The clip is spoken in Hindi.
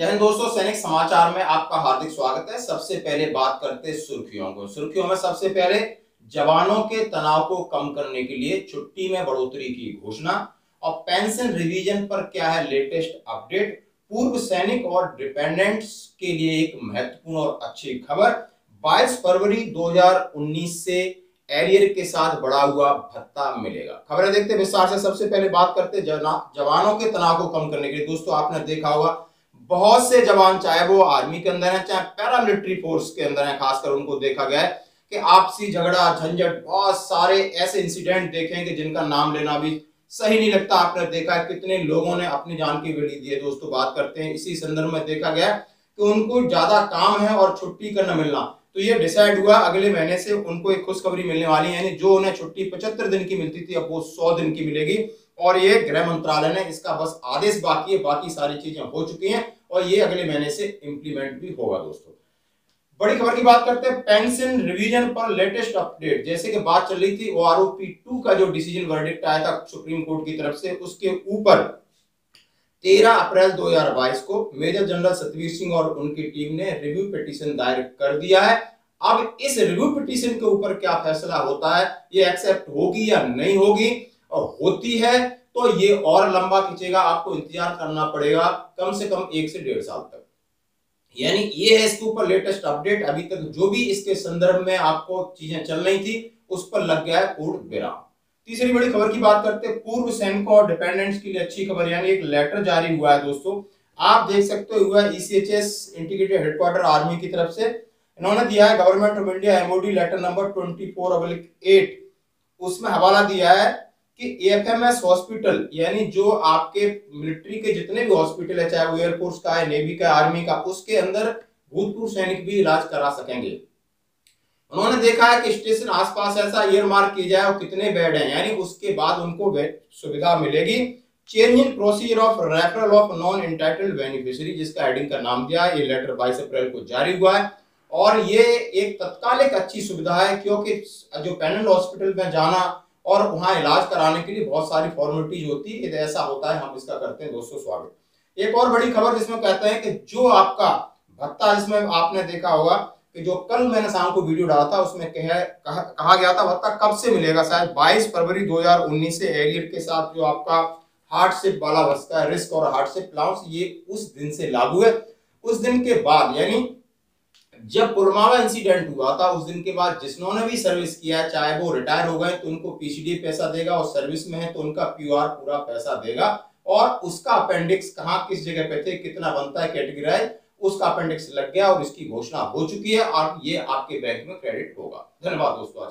जय हिंद दोस्तों, सैनिक समाचार में आपका हार्दिक स्वागत है। सबसे पहले बात करते सुर्खियों को। सुर्खियों में सबसे पहले, जवानों के तनाव को कम करने के लिए छुट्टी में बढ़ोतरी की घोषणा और पेंशन रिवीजन पर क्या है लेटेस्ट अपडेट? पूर्व सैनिक और डिपेंडेंट्स के लिए एक महत्वपूर्ण और अच्छी खबर 22 फरवरी 2019 से एरियर के साथ बढ़ा हुआ भत्ता मिलेगा। खबरें देखते विस्तार से। सबसे पहले बात करते जवानों के तनाव को कम करने के लिए। दोस्तों, आपने देखा होगा बहुत से जवान, चाहे वो आर्मी के अंदर है, चाहे पैरामिलिट्री फोर्स के अंदर है, खासकर उनको देखा गया है कि आपसी झगड़ा, झंझट, बहुत सारे ऐसे इंसिडेंट देखे कि जिनका नाम लेना भी सही नहीं लगता। आपने देखा है कितने लोगों ने अपनी जान की बलि दी है। दोस्तों, बात करते हैं, इसी संदर्भ में देखा गया कि उनको ज़्यादा काम है और छुट्टी का न मिलना। तो ये डिसाइड हुआ, अगले महीने से उनको एक खुशखबरी मिलने वाली है जो उन्हें छुट्टी पचहत्तर दिन की मिलती थी, अब वो सौ दिन की मिलेगी। और ये गृह मंत्रालय ने इसका बस आदेश बाकी है, बाकी सारी चीज़ें हो चुकी हैं। और ये अगले महीने से इंप्लीमेंट भी होगा दोस्तों। बड़ी खबर की बात करते हैं पेंशन रिवीजन पर लेटेस्ट अपडेट जैसे कि बात चल रही थी ओ टू का जो डिसीज़न वर्डिक्ट आया था सुप्रीम कोर्ट की तरफ़ से, उसके ऊपर 13 अप्रैल 2022 को मेजर जनरल सतवीर सिंह और उनकी टीम ने रिव्यू पिटीशन दायर कर दिया है। अब इस रिव्यू पिटीशन के ऊपर क्या फैसला होता है, ये एक्सेप्ट होगी या नहीं होगी? और होती है तो ये और लंबा खींचेगा, आपको इंतज़ार करना पड़ेगा कम से कम एक से डेढ़ साल तक। यानी ये है इसके ऊपर लेटेस्ट अपडेट अभी तक जो भी इसके संदर्भ में आपको चीज़ें चल रही थी, उस पर लग गया है पूर्ण विराम। तीसरी बड़ी खबर की बात करते हैं, पूर्व सैनिकों और डिपेंडेंट्स के लिए अच्छी खबर, यानी एक लेटर जारी हुआ है दोस्तों। आप देख सकते हो, हुआ ईसीएचएस इंटीग्रेटेड हेडक्वार्टर आर्मी की तरफ़ से। इन्होंने दिया है government of India MOD letter number twenty four उसमें हवाला दिया है कि एफएमएस हॉस्पिटल यानी जो आपके मिलिट्री के जितने भी हॉस्पिटल है, चाहे वो एयरफोर्स का है नेवी का आर्मी का, उसके अंदर भूतपूर्व सैनिक भी इलाज करा सकेंगे। उन्होंने देखा है कि स्टेशन आसपास ऐसा ईयर मार्क किया जाए और कितने बेड हैं, यानी उसके बाद उनको सुविधा मिलेगी। Change in procedure of referral of non entitled beneficiary जिसका हेडिंग का नाम दिया ये लेटर 22 अप्रैल को जारी हुआ है। और ये एक तत्काल एक अच्छी सुविधा है, क्योंकि जो पैनल हॉस्पिटल में जाना और वहाँ इलाज कराने के लिए बहुत सारी फॉर्मेलिटीज होती है। ऐसा होता है हम इसका करते हैं। दोस्तों स्वागत। एक और बड़ी खबर जिसमें कहते हैं कि जो आपका भत्ता जिसमें आपने देखा होगा कि जो कल मैंने शाम को वीडियो डाला था उसमें कह, कहा, कहा गया था भत्ता कब से मिलेगा? शायद 22 फरवरी 2019 से एरियर के साथ जो आपका हार्डशिप वाला है रिस्क और हार्डशिप प्लान ये उस दिन से लागू है। उस दिन के बाद यानी जब पुलवामा इंसिडेंट हुआ था, उस दिन के बाद जिसनों भी सर्विस किया, चाहे वो रिटायर हो गए तो उनको पीसीडी पैसा देगा और सर्विस में है तो उनका प्यूआर पूरा पैसा देगा। और उसका अपेंडिक्स कहाँ, किस जगह पे थे, कितना बनता है कैटेगराइज उसका अपेंडिक्स लग गया और इसकी घोषणा हो चुकी है। और ये आपके बैंक में क्रेडिट होगा। धन्यवाद दोस्तों